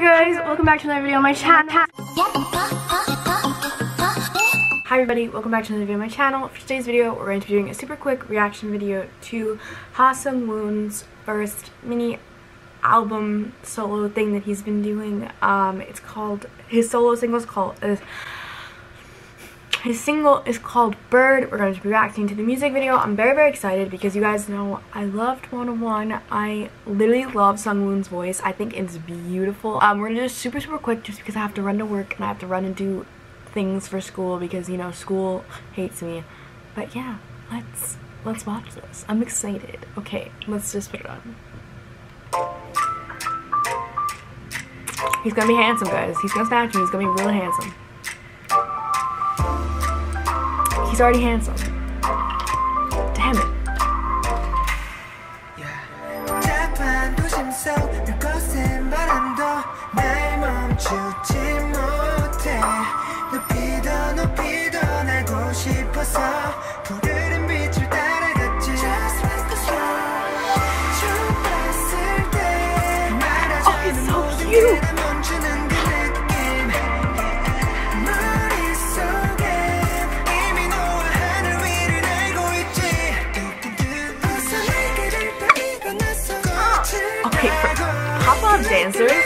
Hi guys, welcome back to another video on my channel. Hi everybody, welcome back to another video on my channel. For today's video, we're going to be doing a super quick reaction video to Ha Sung Woon's first mini album solo thing that he's been doing. Um, it's called, his solo single is called, uh, his single is called Bird. We're going to be reacting to the music video. I'm very, very excited because you guys know I loved 101. I literally love Sungwoon's voice. I think it's beautiful. Um, we're going to do this super, super quick just because I have to run to work and I have to run and do things for school because, you know, school hates me. But yeah, let's, let's watch this. I'm excited. Okay, let's just put it on. He's gonna be handsome, guys. He's gonna snatch me. He's gonna be really handsome. He's already handsome. Damn it. Oh, he's so cute. Dancers.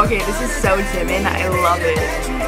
Okay, this is so Jimin. I love it.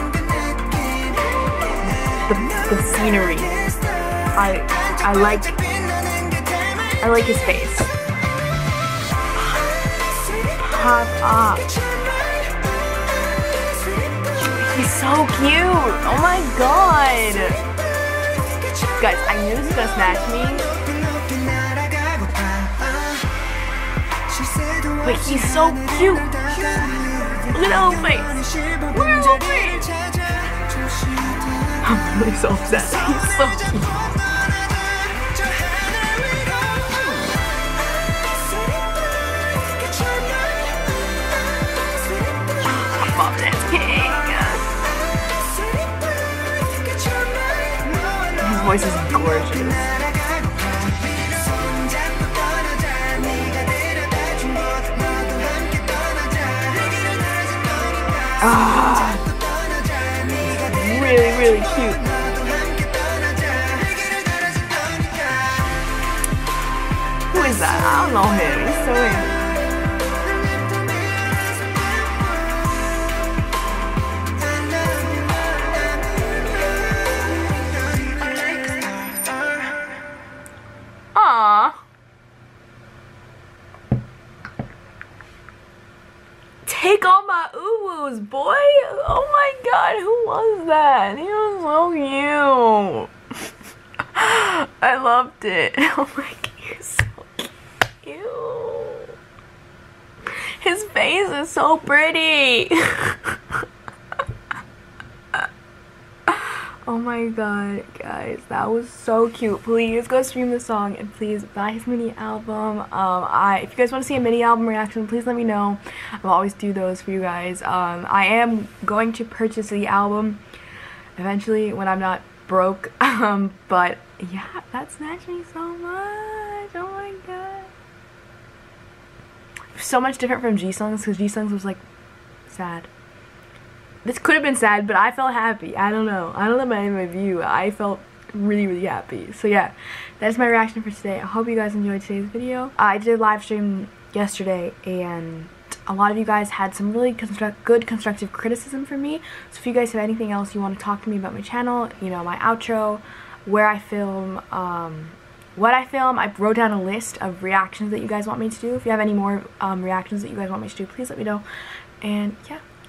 the, scenery. I I like I like his face. Pop up. He's so cute. Oh my god. Guys, I knew this was gonna snatch me. But he's so cute. Look at that face. Look at that face. I'm really so upset. He's so cute. His voice is gorgeous. Ah, really, cute. Who is that? I don't know him. He's so weird. Take all my uwoos, boy. Oh my god, who was that? He was so cute. I loved it. Oh my god, he's so cute. His face is so pretty. Oh my god, guys, that was so cute. Please go stream the song and please buy his mini album. Um, I if you guys want to see a mini album reaction, please let me know. I'll always do those for you guys. Um, I am going to purchase the album eventually when I'm not broke. Um, but yeah, that snatched me so much. Oh my god. So much different from G-Songs because G-Songs was like sad this could have been sad, but I felt happy. I don't know. I don't know my, my view. I felt really, really happy. So yeah, that is my reaction for today. I hope you guys enjoyed today's video. I did a live stream yesterday and a lot of you guys had some really construct good constructive criticism for me. So if you guys have anything else you want to talk to me about my channel, you know, my outro, where I film, um, what I film, I wrote down a list of reactions that you guys want me to do. If you have any more um, reactions that you guys want me to do, please let me know. And yeah,